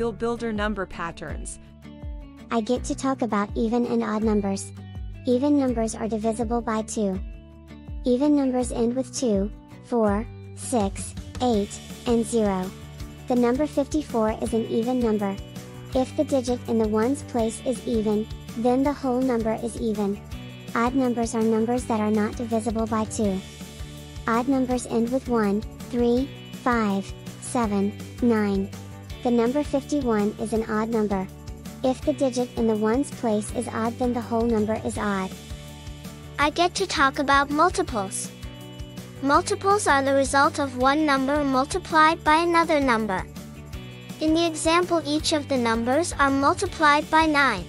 skill builder number patterns. I get to talk about even and odd numbers. Even numbers are divisible by 2. Even numbers end with 2, 4, 6, 8, and 0. The number 54 is an even number. If the digit in the ones place is even, then the whole number is even. Odd numbers are numbers that are not divisible by 2. Odd numbers end with 1, 3, 5, 7, 9. The number 51 is an odd number. If the digit in the ones place is odd then the whole number is odd. I get to talk about multiples. Multiples are the result of one number multiplied by another number. In the example each of the numbers are multiplied by 9.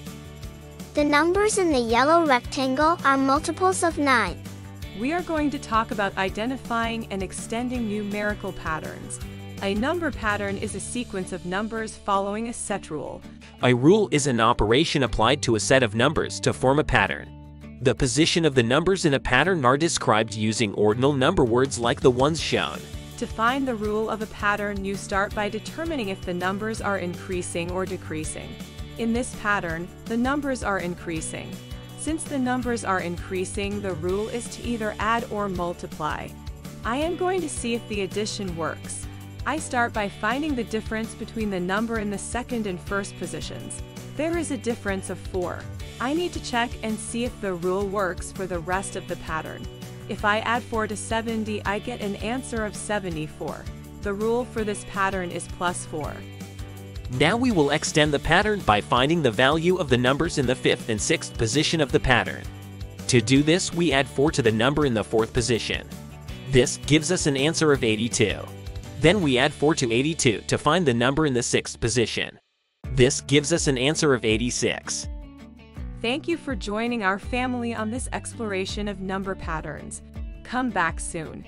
The numbers in the yellow rectangle are multiples of 9. We are going to talk about identifying and extending numerical patterns. A number pattern is a sequence of numbers following a set rule. A rule is an operation applied to a set of numbers to form a pattern. The position of the numbers in a pattern are described using ordinal number words like the ones shown. To find the rule of a pattern, you start by determining if the numbers are increasing or decreasing. In this pattern, the numbers are increasing. Since the numbers are increasing, the rule is to either add or multiply. I am going to see if the addition works. I start by finding the difference between the number in the second and first positions. There is a difference of 4. I need to check and see if the rule works for the rest of the pattern. If I add 4 to 70, I get an answer of 74. The rule for this pattern is plus 4. Now we will extend the pattern by finding the value of the numbers in the fifth and sixth position of the pattern. To do this, we add 4 to the number in the fourth position. This gives us an answer of 82. Then we add 4 to 82 to find the number in the sixth position. This gives us an answer of 86. Thank you for joining our family on this exploration of number patterns. Come back soon.